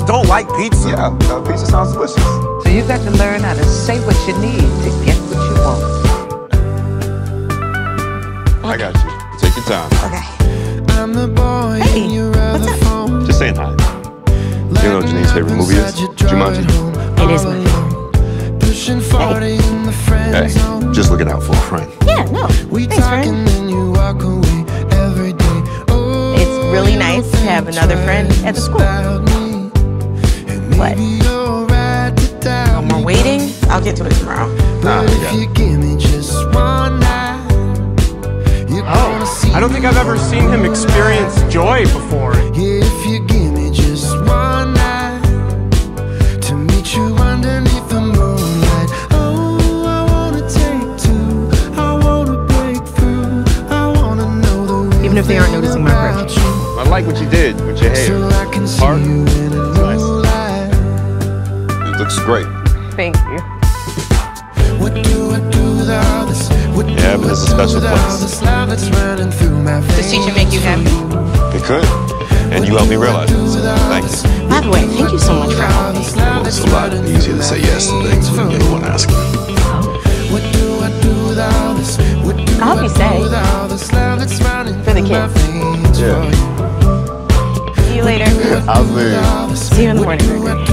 just don't like pizza. Yeah, uh, pizza sounds delicious. So you got to learn how to say what you need to get what you want. I got you. Take your time. Okay. I'm the boy Hey, in your what's up? phone. Just saying hi. You know what Janine's favorite movie is? Jumanji. It is my favorite. Pushing 40 in the friend Hey, just looking out for a friend. Yeah, no. Thanks, friend. and then you walk away every day. Oh, It's really nice to have another friend at the school. About me. And What? maybe you're right to doubt No more waiting. I'll get to it tomorrow. Nah, But I if got you it. give me just one night, you're gonna see Oh, I don't think I've ever seen him experience joy before. If you give me just one night to meet you underneath the moonlight. Oh, I wanna take two. I wanna break through. I wanna know the Even if they aren't noticing my about approach. I like what you did with your hair. I looks great. Thank you. What do I do with all this? What Yeah, but it's a special place. this love that's running through my Does teacher make you happy? It could. And you helped me realize it. So thank you. By the way, thank you so much for helping me. Well, it's a lot easier to say yes to things when you're one asking. What do I do with all this? I hope you stay. with all this love that's running For the kids. Yeah. See you later. I'll see. See you in the morning,